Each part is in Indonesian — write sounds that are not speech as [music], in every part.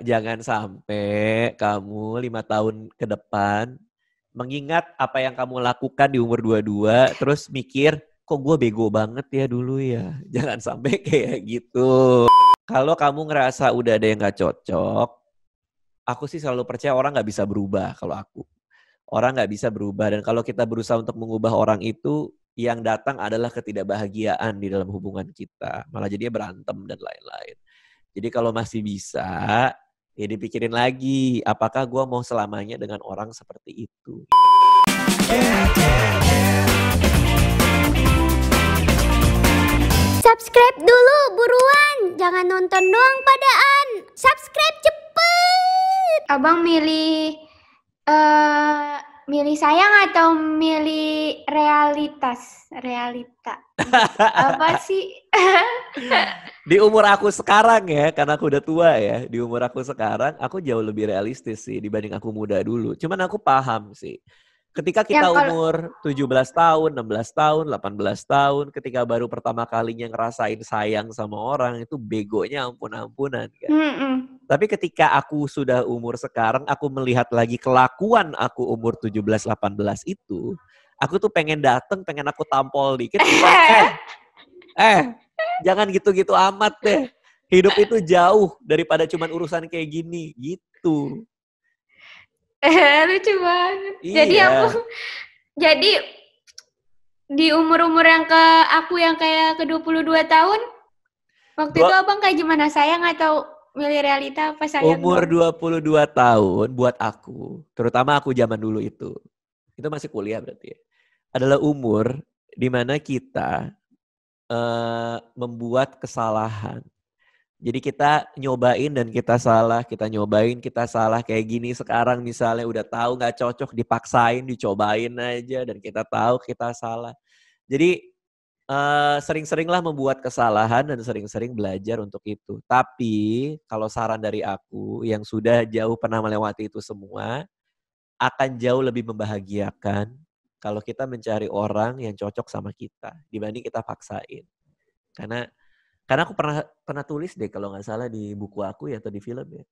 Jangan sampai kamu lima tahun ke depan mengingat apa yang kamu lakukan di umur 22 terus mikir kok gue bego banget ya dulu ya. [laughs] Jangan sampai kayak gitu. Kalau kamu ngerasa udah ada yang gak cocok, aku sih selalu percaya orang gak bisa berubah kalau aku. Orang gak bisa berubah dan kalau kita berusaha untuk mengubah orang itu, yang datang adalah ketidakbahagiaan di dalam hubungan kita. Malah jadinya berantem dan lain-lain. Jadi kalau masih bisa, ya dipikirin lagi, apakah gue mau selamanya dengan orang seperti itu. Subscribe dulu buruan, jangan nonton doang padaan. Subscribe cepet. Abang milih uh, milih sayang atau milih realitas? Realita. [laughs] Apa sih? [laughs] di umur aku sekarang ya, karena aku udah tua ya, di umur aku sekarang aku jauh lebih realistis sih dibanding aku muda dulu. Cuman aku paham sih Ketika kita ya, kalau... umur 17 tahun, 16 tahun, 18 tahun, ketika baru pertama kalinya ngerasain sayang sama orang, itu begonya ampun-ampunan kan. Mm -mm. Tapi ketika aku sudah umur sekarang, aku melihat lagi kelakuan aku umur 17-18 itu, aku tuh pengen dateng, pengen aku tampol dikit. [laughs] eh, eh, jangan gitu-gitu amat deh. Hidup itu jauh daripada cuman urusan kayak gini, gitu. lucu banget. Iya. Jadi aku jadi di umur-umur yang ke aku yang kayak ke 22 tahun waktu Gua, itu Abang kayak gimana sayang atau milih realita apa sayang? Umur 22 tahun buat aku, terutama aku zaman dulu itu. Itu masih kuliah berarti ya. Adalah umur di mana kita uh, membuat kesalahan jadi kita nyobain dan kita salah, kita nyobain, kita salah kayak gini sekarang misalnya udah tahu nggak cocok dipaksain, dicobain aja dan kita tahu kita salah. Jadi uh, sering-seringlah membuat kesalahan dan sering-sering belajar untuk itu. Tapi kalau saran dari aku yang sudah jauh pernah melewati itu semua akan jauh lebih membahagiakan kalau kita mencari orang yang cocok sama kita dibanding kita paksain. Karena karena aku pernah pernah tulis deh kalau nggak salah di buku aku ya atau di film ya.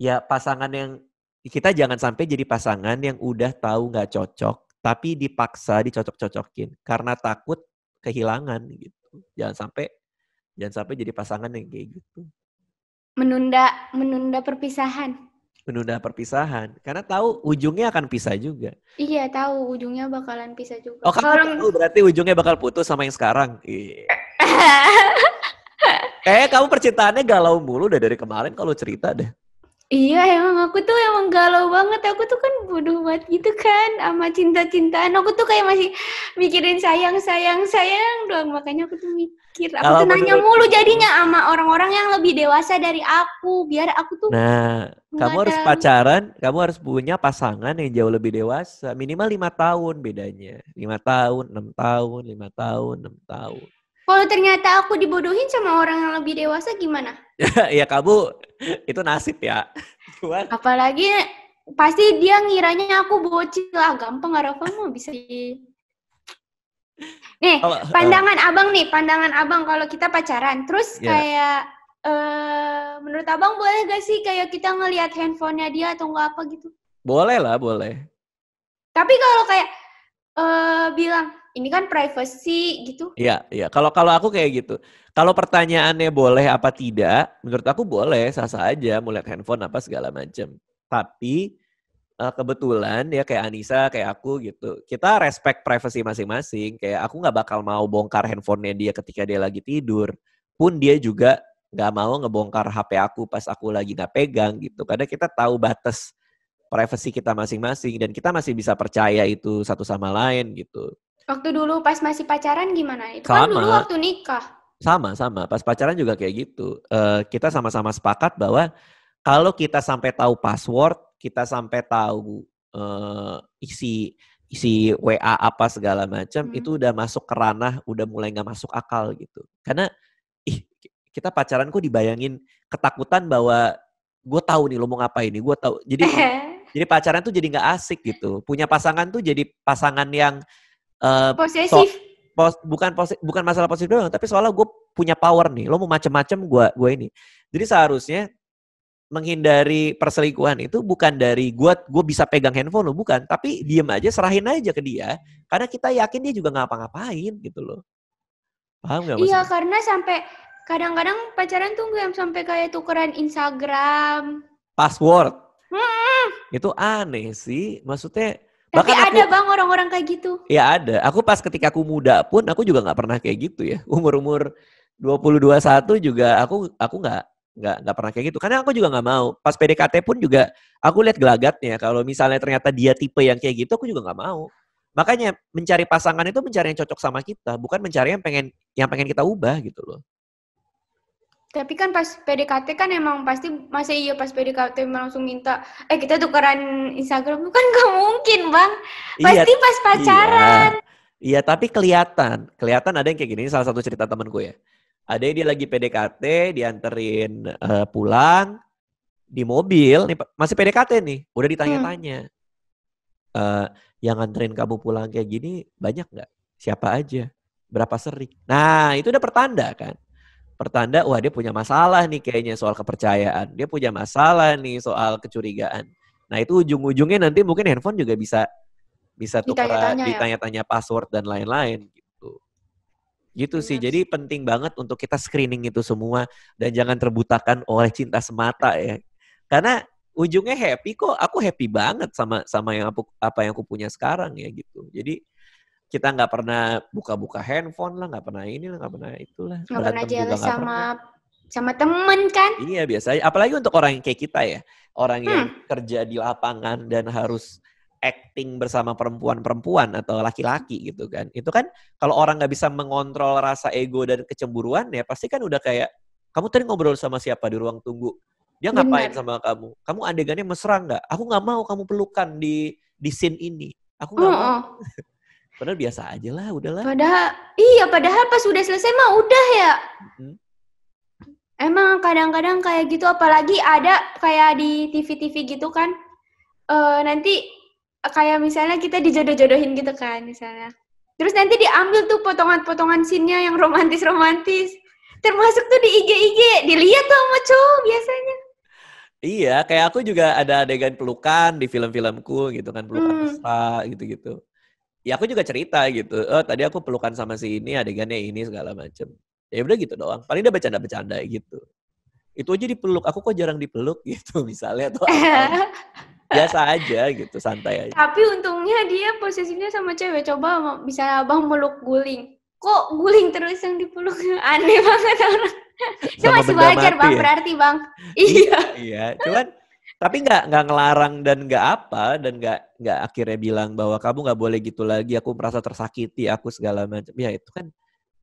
Ya pasangan yang kita jangan sampai jadi pasangan yang udah tahu nggak cocok tapi dipaksa dicocok-cocokin karena takut kehilangan gitu. Jangan sampai jangan sampai jadi pasangan yang kayak gitu. Menunda menunda perpisahan. Menunda perpisahan karena tahu ujungnya akan pisah juga. Iya, tahu ujungnya bakalan pisah juga. Oh, kamu tahu berarti ujungnya bakal putus sama yang sekarang. Iya. [laughs] Eh, kamu percintaannya galau mulu udah dari kemarin kalau cerita deh. Iya emang aku tuh emang galau banget. Aku tuh kan bodoh banget gitu kan sama cinta-cintaan. Aku tuh kayak masih mikirin sayang, sayang, sayang doang. Makanya aku tuh mikir. Aku Kalau tuh nanya mulu jadinya sama orang-orang yang lebih dewasa dari aku. Biar aku tuh... Nah, kamu harus pacaran. Kamu harus punya pasangan yang jauh lebih dewasa. Minimal lima tahun bedanya. Lima tahun, enam tahun, lima tahun, enam tahun. Kalau ternyata aku dibodohin sama orang yang lebih dewasa gimana? [laughs] ya kamu itu nasib ya. [laughs] Cuman... Apalagi pasti dia ngiranya aku bocil lah gampang Rafa mau bisa Nih, oh, pandangan uh, abang nih, pandangan abang kalau kita pacaran, terus yeah. kayak uh, menurut abang boleh gak sih kayak kita ngelihat handphonenya dia atau nggak apa gitu? Boleh lah, boleh. Tapi kalau kayak uh, bilang ini kan privacy gitu. Iya, iya. Kalau kalau aku kayak gitu. Kalau pertanyaannya boleh apa tidak, menurut aku boleh, sah-sah aja mulai handphone apa segala macam. Tapi uh, kebetulan ya kayak Anissa, kayak aku gitu. Kita respect privacy masing-masing. Kayak aku nggak bakal mau bongkar handphonenya dia ketika dia lagi tidur. Pun dia juga nggak mau ngebongkar HP aku pas aku lagi nggak pegang gitu. Karena kita tahu batas privacy kita masing-masing dan kita masih bisa percaya itu satu sama lain gitu. Waktu dulu pas masih pacaran gimana? Itu kan sama. kan dulu waktu nikah. Sama, sama. Pas pacaran juga kayak gitu. Uh, kita sama-sama sepakat bahwa kalau kita sampai tahu password, kita sampai tahu uh, isi isi WA apa segala macam, hmm. itu udah masuk ke ranah, udah mulai nggak masuk akal gitu. Karena ih kita pacaran kok dibayangin ketakutan bahwa gue tahu nih lo mau ngapain nih, gue tahu. Jadi [laughs] jadi pacaran tuh jadi nggak asik gitu. Punya pasangan tuh jadi pasangan yang uh, posesif. So, pos, bukan pos, bukan masalah posesif doang, tapi soalnya gue punya power nih. Lo mau macem-macem gue gue ini. Jadi seharusnya menghindari perselingkuhan itu bukan dari gue gue bisa pegang handphone lo bukan tapi diem aja serahin aja ke dia karena kita yakin dia juga ngapa-ngapain gitu loh paham gak iya karena sampai kadang-kadang pacaran tuh nggak sampai kayak tukeran Instagram password hmm. itu aneh sih maksudnya tapi Bahkan ada aku, bang orang-orang kayak gitu. Ya ada. Aku pas ketika aku muda pun aku juga nggak pernah kayak gitu ya. Umur-umur 20 21 juga aku aku nggak nggak nggak pernah kayak gitu karena aku juga nggak mau pas PDKT pun juga aku lihat gelagatnya kalau misalnya ternyata dia tipe yang kayak gitu aku juga nggak mau makanya mencari pasangan itu mencari yang cocok sama kita bukan mencari yang pengen yang pengen kita ubah gitu loh tapi kan pas PDKT kan emang pasti masih iya pas PDKT langsung minta eh kita tukeran Instagram kan gak mungkin bang iya, pasti iya, pas pacaran iya. iya tapi kelihatan kelihatan ada yang kayak gini salah satu cerita temanku ya ada yang dia lagi PDKT, dianterin uh, pulang di mobil, nih masih PDKT nih, udah ditanya-tanya. Hmm. Uh, yang nganterin kamu pulang kayak gini banyak nggak? Siapa aja? Berapa sering? Nah itu udah pertanda kan? Pertanda, wah dia punya masalah nih kayaknya soal kepercayaan. Dia punya masalah nih soal kecurigaan. Nah itu ujung-ujungnya nanti mungkin handphone juga bisa bisa tukar ditanya-tanya ya? password dan lain-lain. Gitu sih. Jadi penting banget untuk kita screening itu semua dan jangan terbutakan oleh cinta semata ya. Karena ujungnya happy kok. Aku happy banget sama sama yang aku, apa yang aku punya sekarang ya gitu. Jadi kita nggak pernah buka-buka handphone lah, nggak pernah ini lah, nggak pernah itulah. Nggak pernah jelas sama pernah. sama temen kan? Iya biasanya. Apalagi untuk orang yang kayak kita ya, orang hmm. yang kerja di lapangan dan harus acting bersama perempuan-perempuan atau laki-laki gitu kan. Itu kan kalau orang nggak bisa mengontrol rasa ego dan kecemburuan ya pasti kan udah kayak kamu tadi ngobrol sama siapa di ruang tunggu. Dia ngapain Bener. sama kamu? Kamu adegannya mesra nggak? Aku nggak mau kamu pelukan di di scene ini. Aku nggak oh, mau. Oh. [laughs] Padahal biasa aja lah, udahlah. Padahal iya, padahal pas udah selesai mah udah ya. Hmm. Emang kadang-kadang kayak gitu, apalagi ada kayak di TV-TV gitu kan. Uh, nanti kayak misalnya kita dijodoh-jodohin gitu kan misalnya. Terus nanti diambil tuh potongan-potongan scene-nya yang romantis-romantis. Termasuk tuh di IG-IG, dilihat tuh sama cowok biasanya. Iya, kayak aku juga ada adegan pelukan di film-filmku gitu kan, pelukan hmm. mesra gitu-gitu. Ya aku juga cerita gitu, oh tadi aku pelukan sama si ini, adegannya ini segala macem. Ya udah gitu doang, paling dia bercanda-bercanda gitu. Itu aja dipeluk, aku kok jarang dipeluk [laughs] gitu misalnya. Atau apa [laughs] biasa aja gitu santai aja tapi untungnya dia posisinya sama cewek coba bisa abang meluk guling kok guling terus yang dipeluk [laughs] aneh banget orang itu masih wajar bang ya? berarti bang iya iya, iya. cuman tapi nggak nggak ngelarang dan nggak apa dan nggak nggak akhirnya bilang bahwa kamu nggak boleh gitu lagi aku merasa tersakiti aku segala macam ya itu kan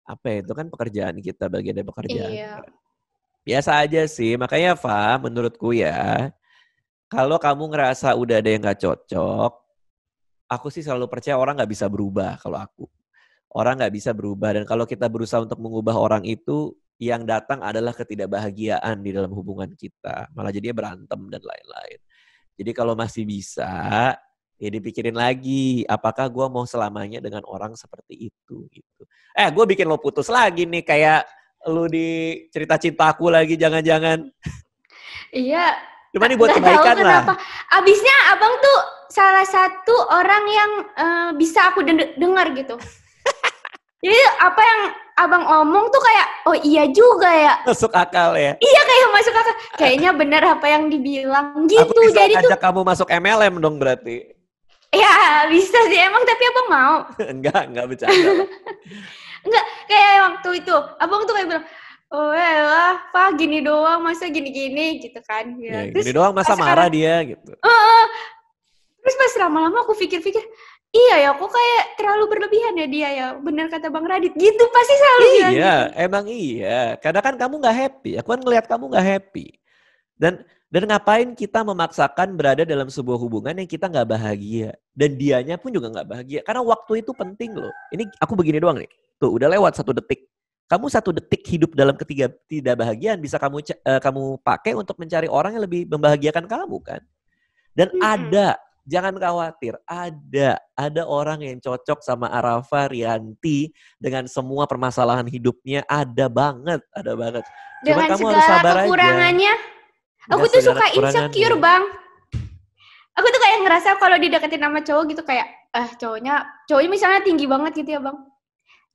apa ya itu kan pekerjaan kita bagian dari pekerjaan iya. biasa aja sih makanya Fa menurutku ya kalau kamu ngerasa udah ada yang gak cocok, aku sih selalu percaya orang gak bisa berubah kalau aku. Orang gak bisa berubah dan kalau kita berusaha untuk mengubah orang itu, yang datang adalah ketidakbahagiaan di dalam hubungan kita. Malah jadinya berantem dan lain-lain. Jadi kalau masih bisa, ya dipikirin lagi, apakah gue mau selamanya dengan orang seperti itu gitu. Eh, gue bikin lo putus lagi nih kayak lu di cerita cintaku lagi jangan-jangan. Iya, Cuma ini buat kebaikan lah. Abisnya abang tuh salah satu orang yang uh, bisa aku dengar gitu. [laughs] Jadi apa yang abang omong tuh kayak, oh iya juga ya. Masuk akal ya. Iya kayak masuk akal. Kayaknya benar apa yang dibilang gitu. Aku bisa Jadi tuh kamu masuk MLM dong berarti. Ya bisa sih emang tapi abang mau. [laughs] enggak, enggak bercanda. [laughs] enggak, kayak waktu itu abang tuh kayak bilang, oh ya lah pak gini doang masa gini-gini gitu kan ya. ya terus, gini doang masa marah sekarang, dia gitu uh, uh, terus pas lama-lama aku pikir-pikir iya ya kok kayak terlalu berlebihan ya dia ya? Benar kata bang Radit gitu pasti selalu iya gitu. emang iya. Karena kan kamu nggak happy. Aku kan ngelihat kamu nggak happy. Dan dan ngapain kita memaksakan berada dalam sebuah hubungan yang kita nggak bahagia? Dan dianya pun juga nggak bahagia. Karena waktu itu penting loh. Ini aku begini doang nih. Tuh udah lewat satu detik. Kamu satu detik hidup dalam ketiga tidak bahagiaan bisa kamu uh, kamu pakai untuk mencari orang yang lebih membahagiakan kamu kan. Dan hmm. ada, jangan khawatir, ada ada orang yang cocok sama Arafa Rianti dengan semua permasalahan hidupnya ada banget, ada banget. Cuma dengan kamu harus sabar kekurangannya, aja. Aku tuh suka insecure, Bang. Aku tuh kayak ngerasa kalau dideketin sama cowok gitu kayak eh cowoknya cowoknya misalnya tinggi banget gitu ya, Bang.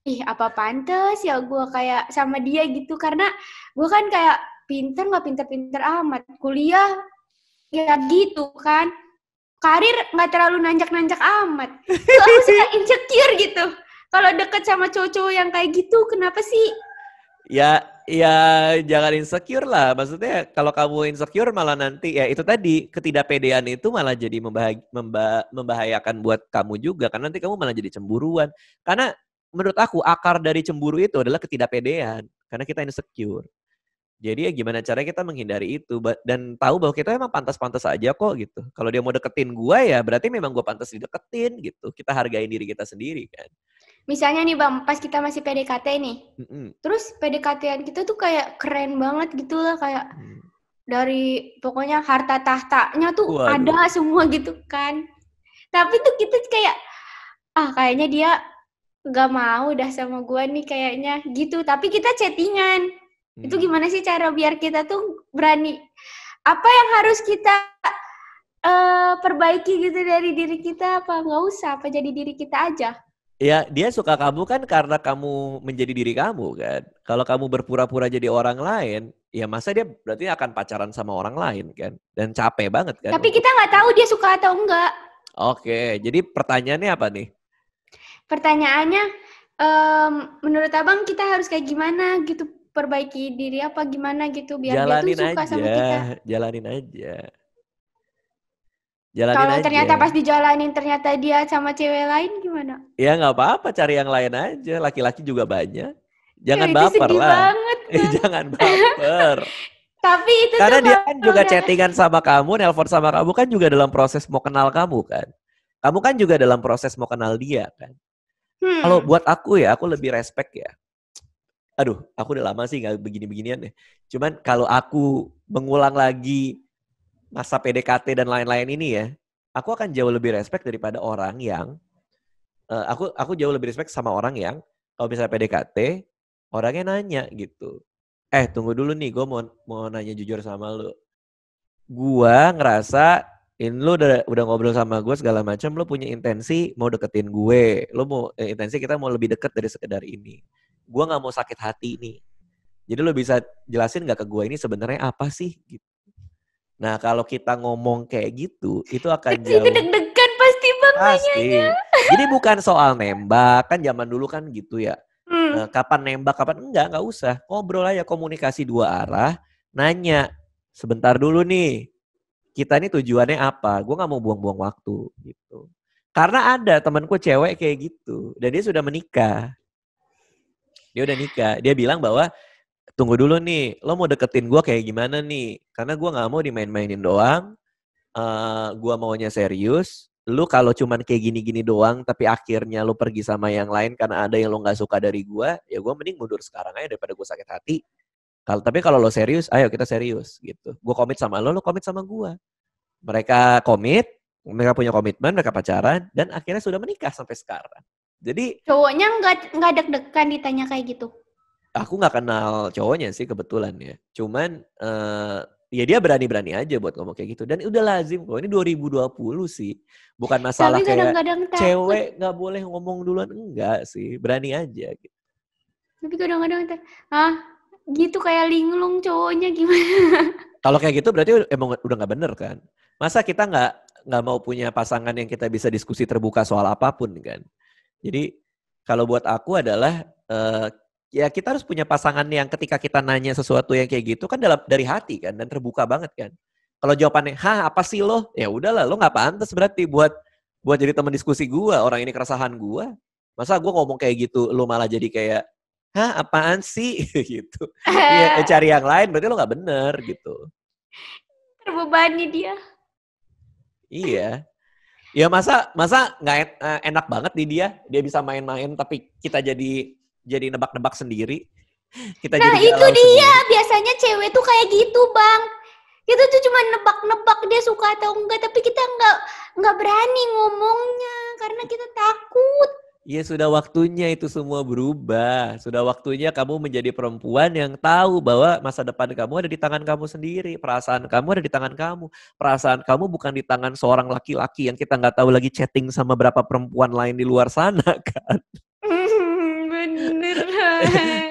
Ih, apa pantas ya gue kayak sama dia gitu karena gue kan kayak pinter nggak pinter-pinter amat. Kuliah ya gitu kan. Karir nggak terlalu nanjak-nanjak amat. Tuh aku suka [laughs] insecure gitu. Kalau deket sama cowok-cowok yang kayak gitu, kenapa sih? Ya, ya jangan insecure lah. Maksudnya kalau kamu insecure malah nanti ya itu tadi ketidakpedean itu malah jadi membah memba membahayakan buat kamu juga karena nanti kamu malah jadi cemburuan. Karena menurut aku akar dari cemburu itu adalah ketidakpedean karena kita insecure. Jadi ya gimana cara kita menghindari itu dan tahu bahwa kita emang pantas-pantas aja kok gitu. Kalau dia mau deketin gua ya berarti memang gua pantas dideketin gitu. Kita hargain diri kita sendiri kan. Misalnya nih bang, pas kita masih PDKT nih, mm-hmm. terus PDKT kita tuh kayak keren banget gitu lah kayak mm. dari pokoknya harta tahtanya tuh Waduh. ada semua gitu kan. Tapi tuh kita kayak ah kayaknya dia gak mau udah sama gua nih kayaknya gitu. Tapi kita chattingan. Mm. Itu gimana sih cara biar kita tuh berani? Apa yang harus kita uh, perbaiki gitu dari diri kita? Apa nggak usah? Apa jadi diri kita aja? Ya, dia suka kamu kan karena kamu menjadi diri kamu kan. Kalau kamu berpura-pura jadi orang lain, ya masa dia berarti akan pacaran sama orang lain kan. Dan capek banget kan. Tapi kita nggak tahu dia suka atau enggak. Oke, jadi pertanyaannya apa nih? Pertanyaannya, um, menurut abang kita harus kayak gimana gitu? Perbaiki diri apa gimana gitu biar jalanin dia tuh suka aja, sama kita. Jalanin aja. Jalanin Kalau aja. ternyata pas dijalanin ternyata dia sama cewek lain gimana? Ya nggak apa-apa, cari yang lain aja. Laki-laki juga banyak. Jangan ya, baper lah. Banget, [laughs] kan? Jangan baper. [laughs] Tapi itu Karena dia kan juga chattingan sama kamu, nelpon sama kamu kan juga dalam proses mau kenal kamu kan. Kamu kan juga dalam proses mau kenal dia kan. Hmm. Kalau buat aku ya, aku lebih respect ya. Aduh, aku udah lama sih nggak begini-beginian deh. Cuman kalau aku mengulang lagi masa PDKT dan lain-lain ini ya, aku akan jauh lebih respect daripada orang yang uh, aku aku jauh lebih respect sama orang yang kalau misalnya PDKT orangnya nanya gitu. Eh tunggu dulu nih, gue mau mau nanya jujur sama lu. Gua ngerasa in lu udah udah ngobrol sama gue segala macam, lu punya intensi mau deketin gue, lu mau eh, intensi kita mau lebih deket dari sekedar ini. Gue nggak mau sakit hati nih. Jadi lu bisa jelasin nggak ke gue ini sebenarnya apa sih gitu. Nah, kalau kita ngomong kayak gitu, itu akan jauh. deg-degan pasti bang Pasti. [laughs] Jadi bukan soal nembak, kan zaman dulu kan gitu ya. Hmm. Nah, kapan nembak, kapan enggak, enggak usah. Ngobrol aja komunikasi dua arah, nanya. Sebentar dulu nih, kita ini tujuannya apa? Gue nggak mau buang-buang waktu gitu. Karena ada temanku cewek kayak gitu, dan dia sudah menikah. Dia udah nikah. Dia bilang bahwa tunggu dulu nih, lo mau deketin gue kayak gimana nih? Karena gue nggak mau dimain-mainin doang. Uh, gue maunya serius. Lu kalau cuman kayak gini-gini doang, tapi akhirnya lu pergi sama yang lain karena ada yang lo nggak suka dari gue, ya gue mending mundur sekarang aja daripada gue sakit hati. Kalau tapi kalau lo serius, ayo kita serius gitu. Gue komit sama lo, lo komit sama gue. Mereka komit, mereka punya komitmen, mereka pacaran, dan akhirnya sudah menikah sampai sekarang. Jadi cowoknya nggak nggak deg-degan ditanya kayak gitu aku nggak kenal cowoknya sih kebetulan ya. Cuman uh, ya dia berani-berani aja buat ngomong kayak gitu. Dan udah lazim kok. Ini 2020 sih. Bukan masalah Tapi kayak kadang -kadang cewek nggak boleh ngomong duluan. Enggak sih. Berani aja gitu. Tapi kadang-kadang ah gitu kayak linglung cowoknya gimana? [laughs] Kalau kayak gitu berarti emang udah nggak bener kan? Masa kita nggak nggak mau punya pasangan yang kita bisa diskusi terbuka soal apa pun kan? Jadi kalau buat aku adalah uh, ya kita harus punya pasangan yang ketika kita nanya sesuatu yang kayak gitu kan dalam dari hati kan dan terbuka banget kan. Kalau jawabannya, "Hah, apa sih lo?" Ya udahlah, lo nggak pantas berarti buat buat jadi teman diskusi gua, orang ini keresahan gua. Masa gua ngomong kayak gitu, lo malah jadi kayak, "Hah, apaan sih?" [laughs] gitu. Iya, eh, [laughs] cari yang lain berarti lo nggak bener gitu. Terbebani dia. Iya. Ya masa masa nggak eh, enak banget di dia, dia bisa main-main tapi kita jadi jadi nebak-nebak sendiri. Kita nah jadi itu dia sendiri. biasanya cewek tuh kayak gitu bang. Kita tuh cuma nebak-nebak dia suka atau enggak, tapi kita enggak nggak berani ngomongnya karena kita takut. Ya sudah waktunya itu semua berubah. Sudah waktunya kamu menjadi perempuan yang tahu bahwa masa depan kamu ada di tangan kamu sendiri. Perasaan kamu ada di tangan kamu. Perasaan kamu bukan di tangan seorang laki-laki yang kita nggak tahu lagi chatting sama berapa perempuan lain di luar sana [laughs] kan. Bener.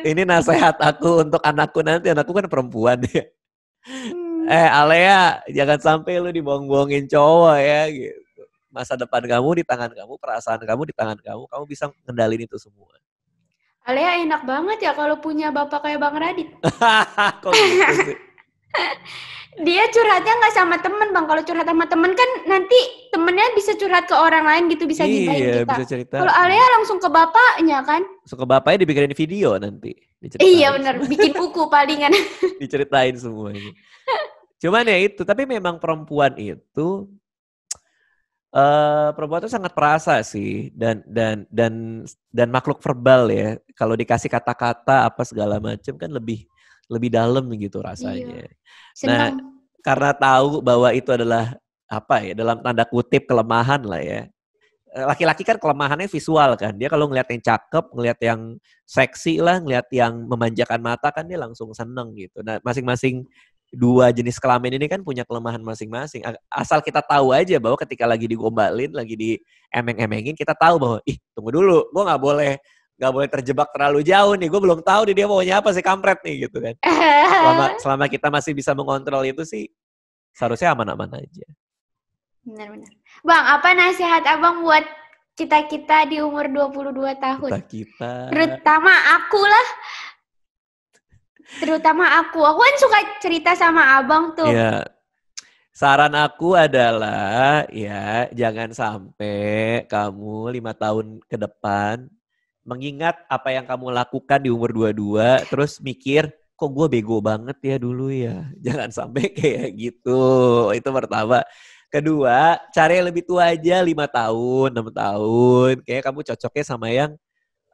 Ini nasihat aku untuk anakku nanti. Anakku kan perempuan ya. Hmm. Eh Alea, jangan sampai lu dibohong-bohongin cowok ya gitu masa depan kamu di tangan kamu, perasaan kamu di tangan kamu, kamu bisa ngendalin itu semua. Alea enak banget ya kalau punya bapak kayak Bang Radit. [laughs] Kok gitu sih? [laughs] Dia curhatnya nggak sama temen bang. Kalau curhat sama temen kan nanti temennya bisa curhat ke orang lain gitu bisa gibahin iya, kita. bisa cerita. Kalau Alea langsung ke bapaknya kan? Suka bapaknya dibikinin video nanti. Iya benar, bikin buku palingan. [laughs] Diceritain semuanya. Cuman ya itu, tapi memang perempuan itu Uh, itu sangat perasa sih dan dan dan dan makhluk verbal ya. Kalau dikasih kata-kata apa segala macam kan lebih lebih dalam gitu rasanya. Iya. Nah, karena tahu bahwa itu adalah apa ya dalam tanda kutip kelemahan lah ya. Eh, laki-laki kan kelemahannya visual kan. Dia kalau ngeliat yang cakep, ngeliat yang seksi lah, ngeliat yang memanjakan mata kan dia langsung seneng gitu. Nah, masing-masing dua jenis kelamin ini kan punya kelemahan masing-masing. Asal kita tahu aja bahwa ketika lagi digombalin, lagi di emeng-emengin, kita tahu bahwa ih tunggu dulu, gue nggak boleh nggak boleh terjebak terlalu jauh nih. Gue belum tahu nih dia maunya apa sih kampret nih gitu kan. Selama [laughs] selama kita masih bisa mengontrol itu sih seharusnya aman-aman aja. Benar-benar. Bang, apa nasihat abang buat kita-kita di umur 22 tahun? Kita-kita. Terutama aku lah Terutama aku. Aku kan suka cerita sama abang tuh. Iya. Saran aku adalah ya jangan sampai kamu lima tahun ke depan mengingat apa yang kamu lakukan di umur dua-dua terus mikir kok gue bego banget ya dulu ya. [laughs] Jangan sampai kayak gitu. Itu pertama. Kedua, cari yang lebih tua aja lima tahun, enam tahun. Kayak kamu cocoknya sama yang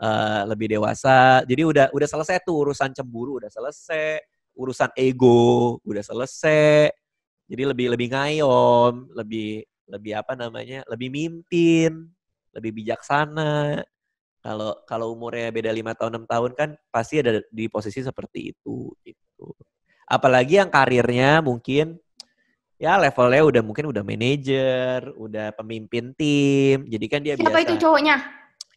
uh, lebih dewasa. Jadi udah udah selesai tuh urusan cemburu udah selesai, urusan ego udah selesai. Jadi lebih lebih ngayom, lebih lebih apa namanya? lebih mimpin, lebih bijaksana. Kalau kalau umurnya beda lima tahun enam tahun kan pasti ada di posisi seperti itu gitu. Apalagi yang karirnya mungkin ya levelnya udah mungkin udah manajer, udah pemimpin tim. Jadi kan dia Siapa biasa. itu cowoknya?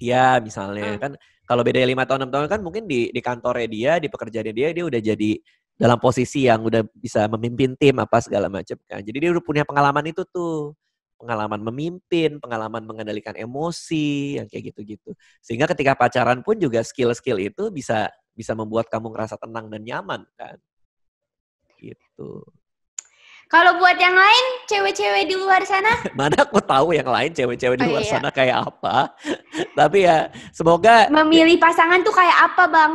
Iya, misalnya Hmm. kan kalau beda lima tahun enam tahun kan mungkin di di kantornya dia, di pekerjaannya dia dia udah jadi dalam posisi yang udah bisa memimpin tim apa segala macam kan. Jadi dia udah punya pengalaman itu tuh. Pengalaman memimpin, pengalaman mengendalikan emosi, yang kayak gitu-gitu. Sehingga ketika pacaran pun juga skill-skill itu bisa bisa membuat kamu ngerasa tenang dan nyaman kan. Gitu. Kalau buat yang lain, cewek-cewek di luar sana? [laughs] Mana aku tahu yang lain cewek-cewek di Oh, luar iya. sana kayak apa. [laughs] Tapi ya semoga Memilih pasangan tuh kayak apa, Bang?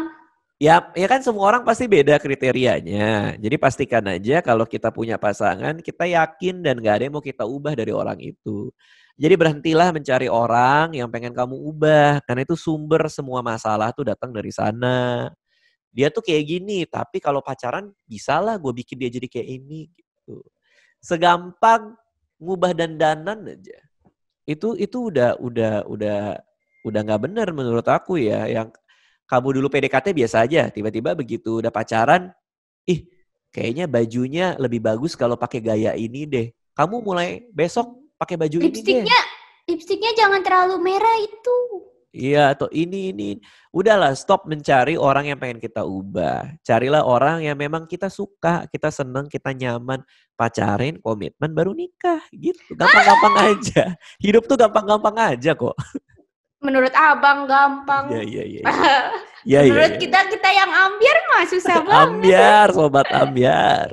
ya ya kan semua orang pasti beda kriterianya. Jadi pastikan aja kalau kita punya pasangan, kita yakin dan gak ada yang mau kita ubah dari orang itu. Jadi berhentilah mencari orang yang pengen kamu ubah. Karena itu sumber semua masalah tuh datang dari sana. Dia tuh kayak gini, tapi kalau pacaran bisa lah gue bikin dia jadi kayak ini. Gitu. Segampang ngubah dandanan aja. Itu itu udah udah udah udah nggak benar menurut aku ya. Yang kamu dulu PDKT biasa aja, tiba-tiba begitu udah pacaran, ih kayaknya bajunya lebih bagus kalau pakai gaya ini deh. Kamu mulai besok pakai baju ini deh. Lipstiknya jangan terlalu merah itu. Iya, atau ini, ini. Udahlah, stop mencari orang yang pengen kita ubah. Carilah orang yang memang kita suka, kita seneng, kita nyaman. Pacarin, komitmen, baru nikah. Gitu, gampang-gampang [laughs] aja. Hidup tuh gampang-gampang aja kok. Menurut abang gampang. Iya, iya, iya. Iya, [laughs] iya. Menurut iya. kita kita yang ambiar mah susah [laughs] banget. Ambiar, sobat ambiar.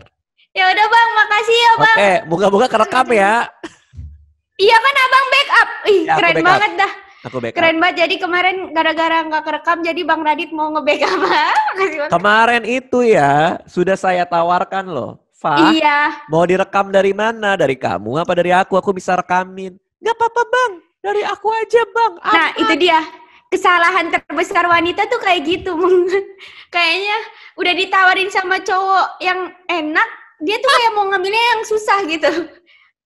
Ya udah bang, makasih ya bang. Oke, moga-moga kerekam ya. Iya kan abang backup. Ih Ya, keren backup. banget dah. Aku backup. Keren banget. Jadi kemarin gara-gara nggak kerekam, jadi bang Radit mau nge-backup. [laughs] Kemarin itu ya, sudah saya tawarkan loh. Fah, Iya. mau direkam dari mana? Dari kamu apa dari aku? Aku bisa rekamin. Gak apa-apa bang, dari aku aja bang. Nah Aman. itu dia. Kesalahan terbesar wanita tuh kayak gitu. [laughs] Kayaknya udah ditawarin sama cowok yang enak, dia tuh kayak mau ngambilnya yang susah gitu.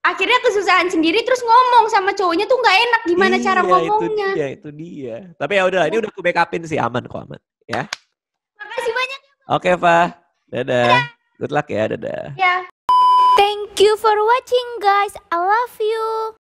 Akhirnya kesusahan sendiri terus ngomong sama cowoknya tuh nggak enak gimana iya, cara ngomongnya. Itu dia, itu dia. Tapi ya udah, ini udah aku backupin sih aman kok aman, ya. Makasih banyak. Oke, Fa. Dadah. Good luck ya, dadah. Ya. Thank you for watching guys. I love you.